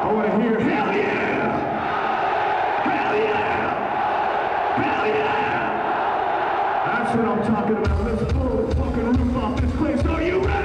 I want to hear hell yeah! Hell yeah! Hell yeah! That's what I'm talking about. Let's blow the fucking roof off this place. Are you ready?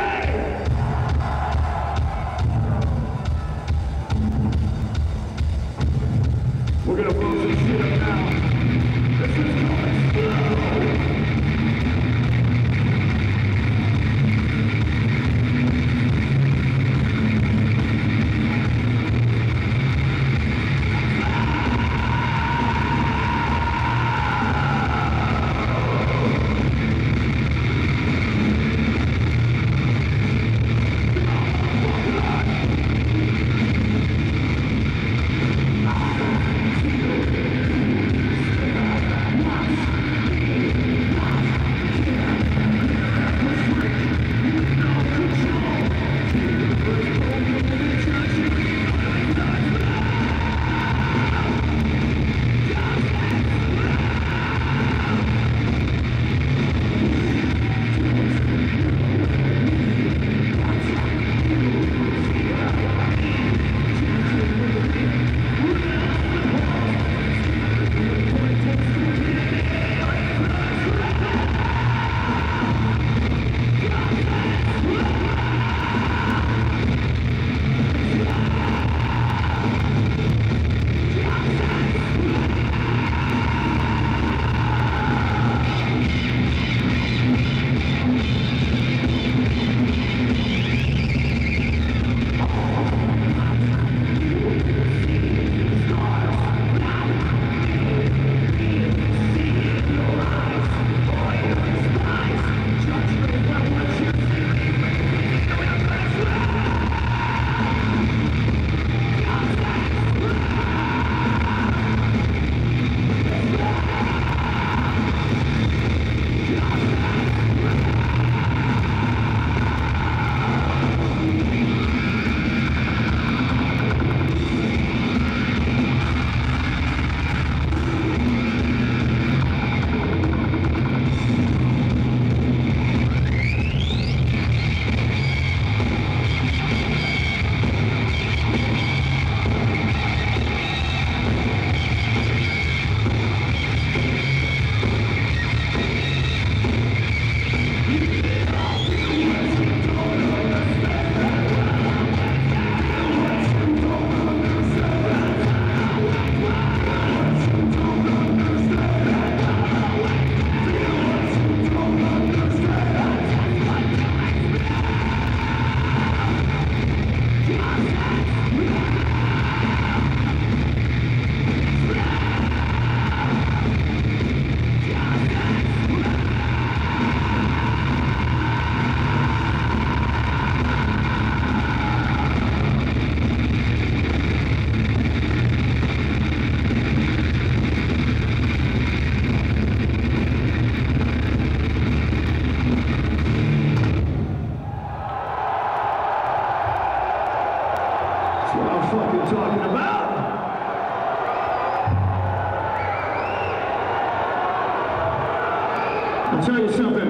I'll tell you something.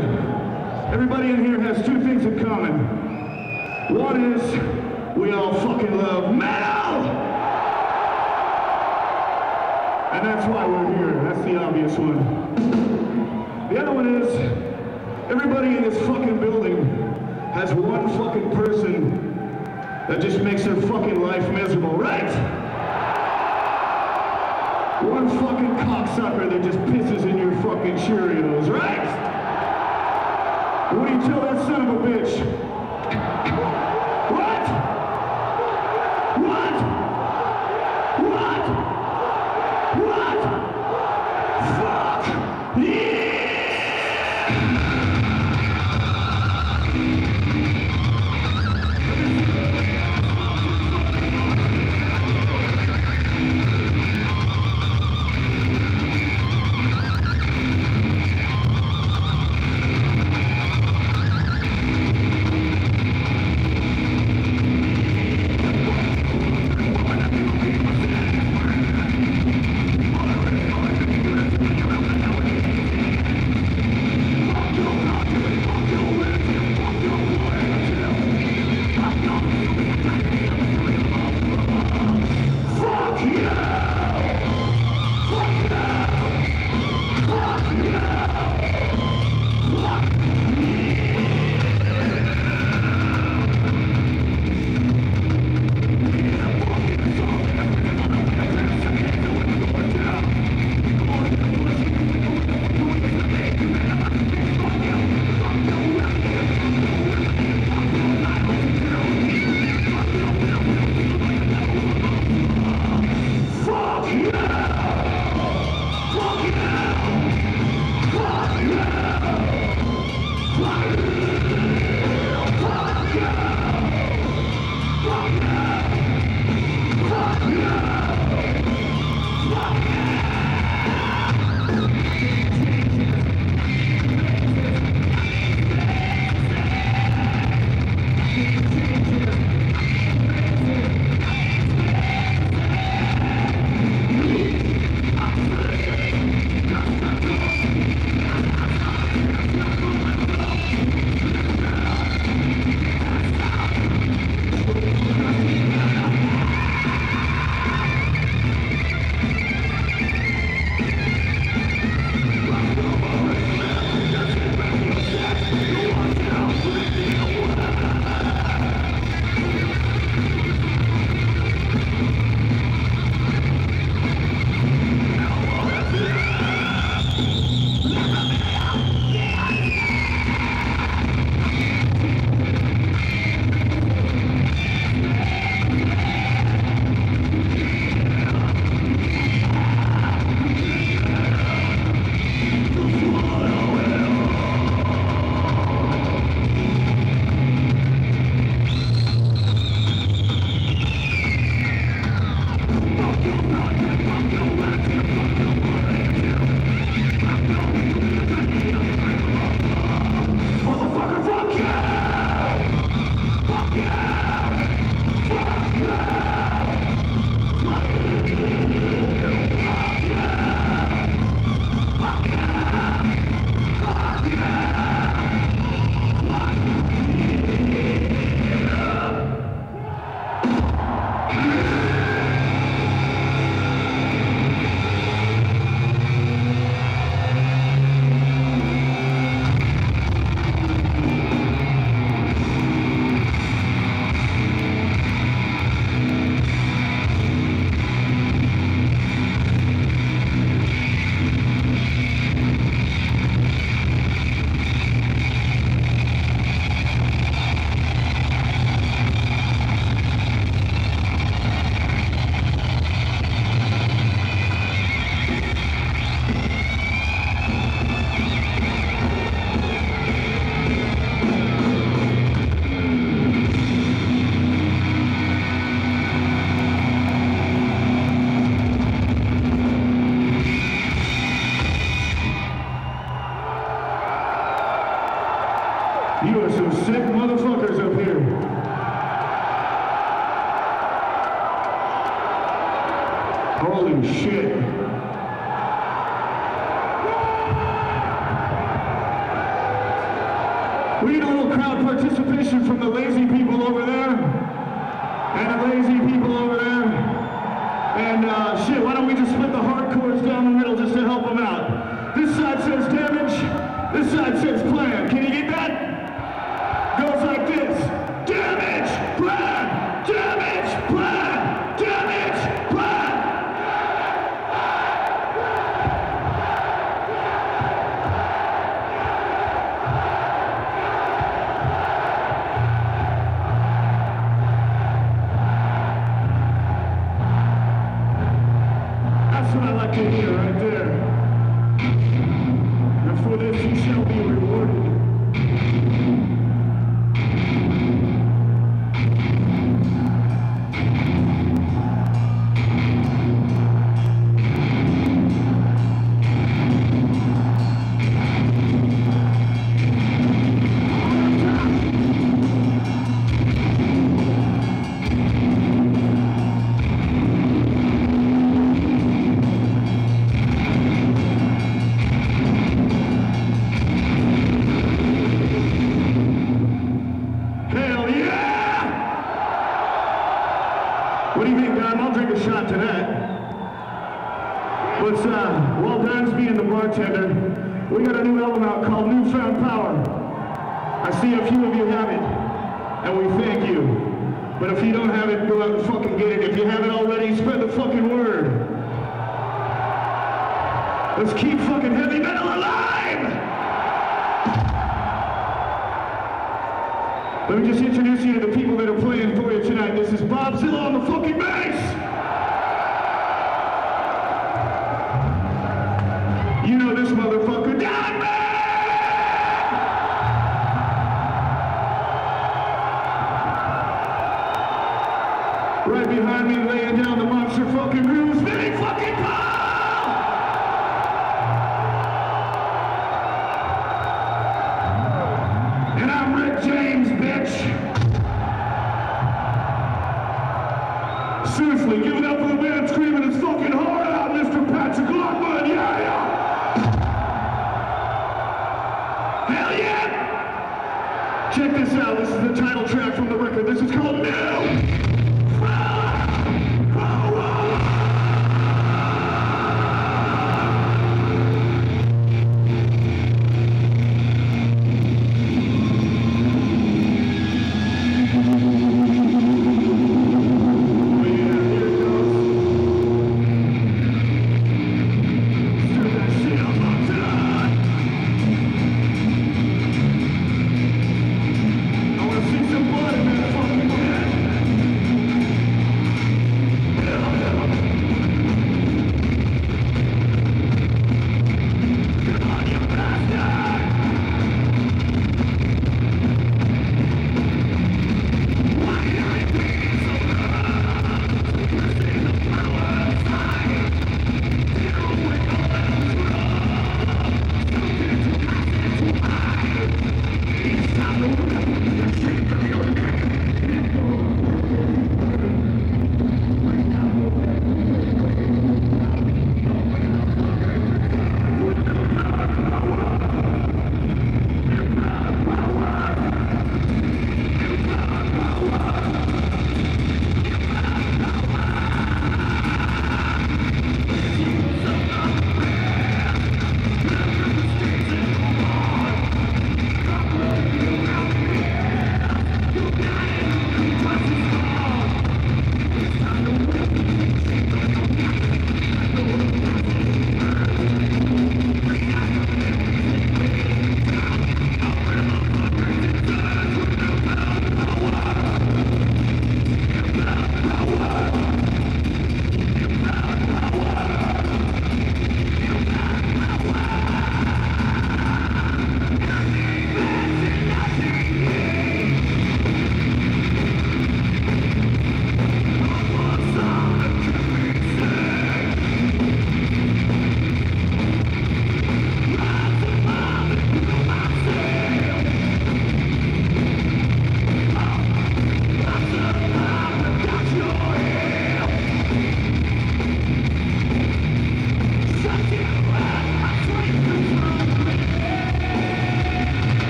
Everybody in here has two things in common. One is we all fucking love metal! And that's why we're here. That's the obvious one. The other one is everybody in this fucking building has one fucking person that just makes their fucking life miserable, right? One fucking cocksucker that just pisses in your fucking Cheerios, right? What do you tell that son of a bitch? You are some sick motherfuckers up here. Holy shit. We need a little crowd participation from the ladies.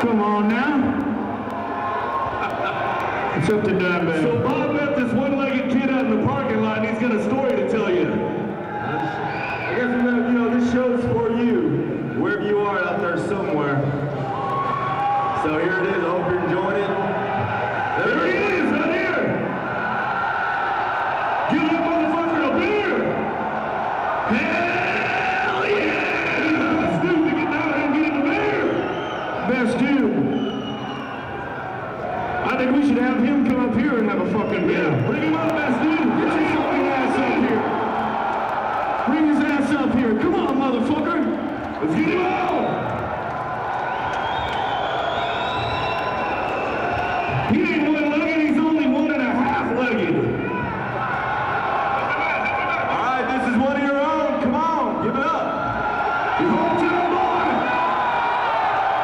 Come on now. it's up to Dimebag. So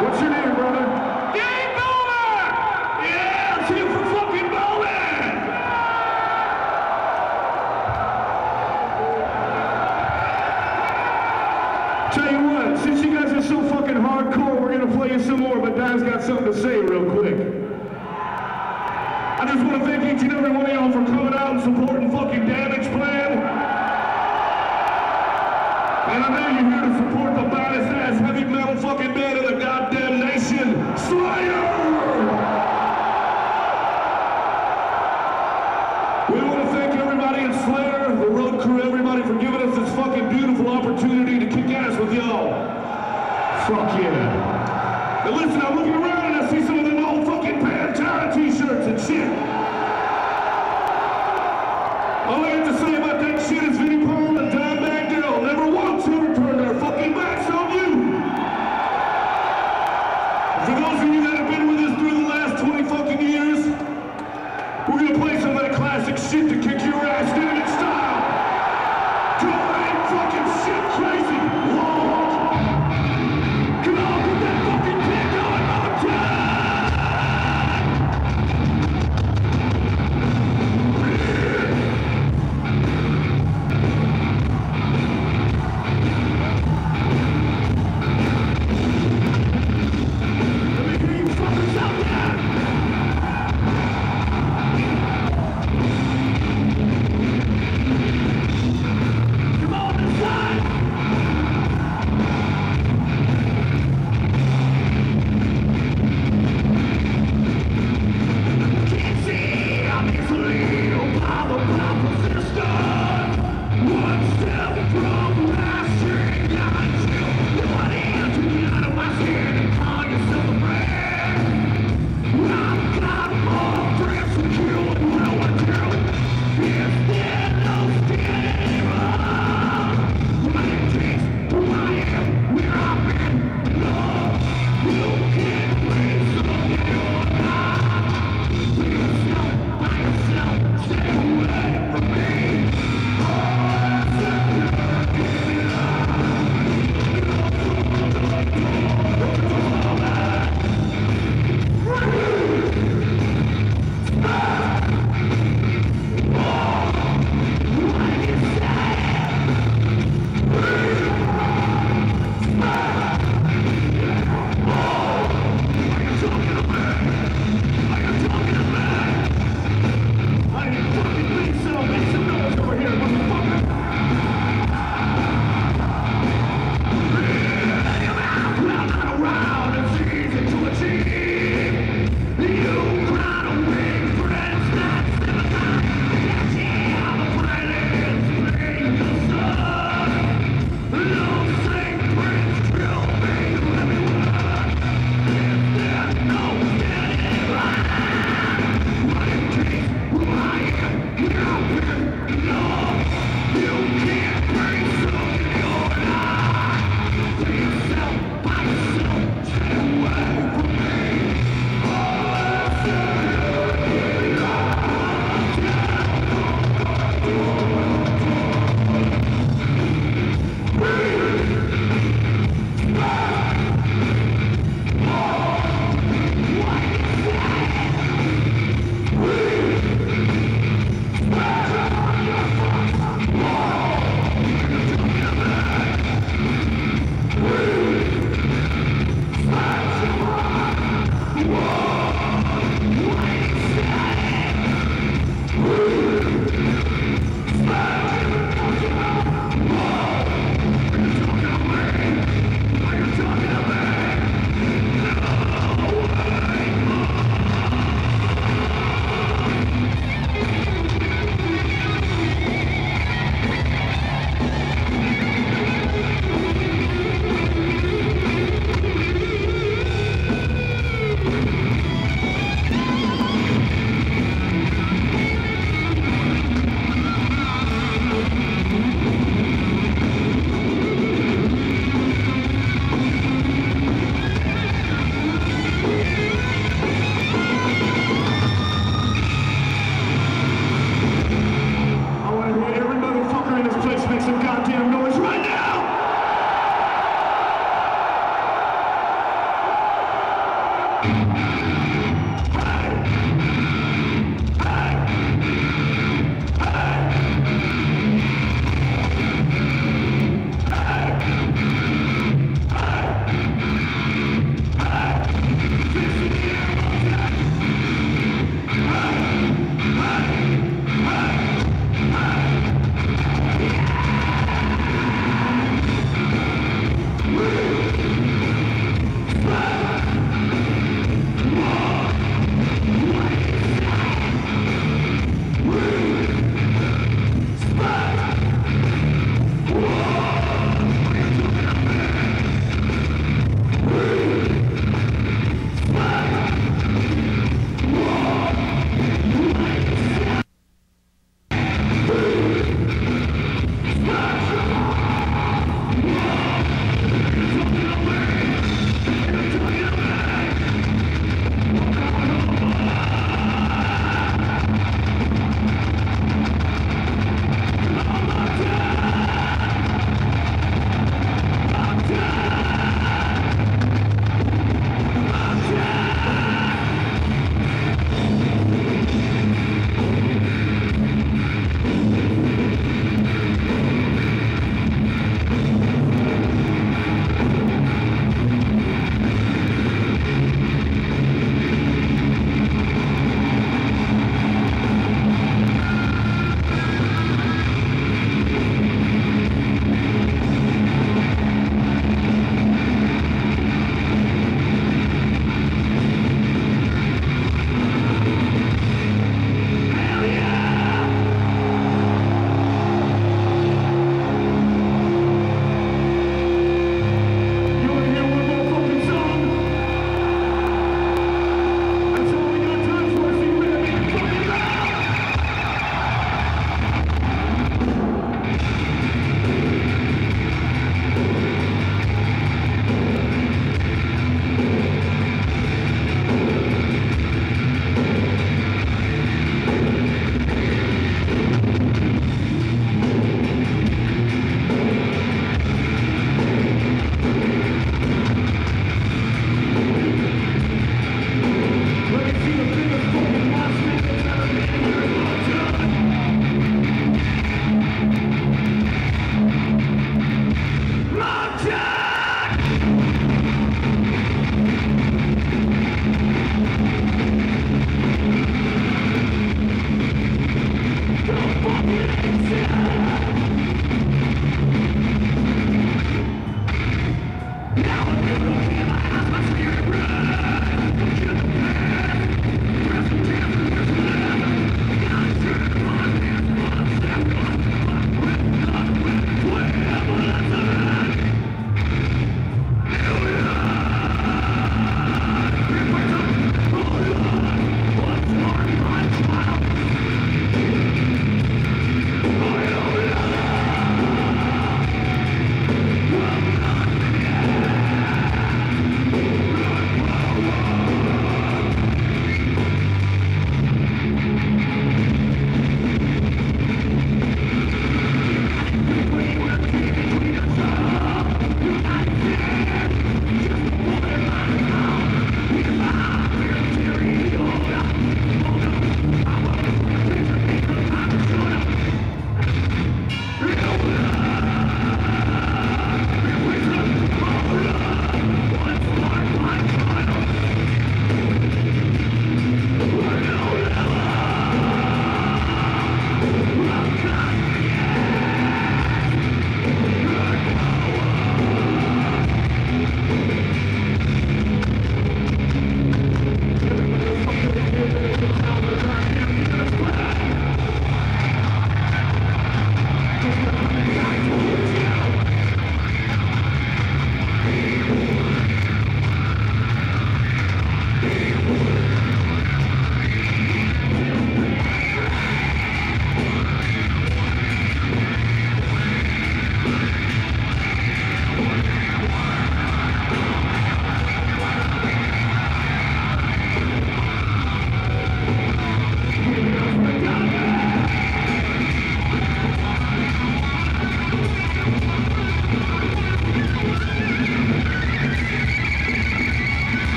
What's your name, brother? Dave Bowman! Yeah, let's for fucking Bowman! Tell you what, since you guys are so fucking hardcore, we're gonna play you some more, but Dad's got something to say.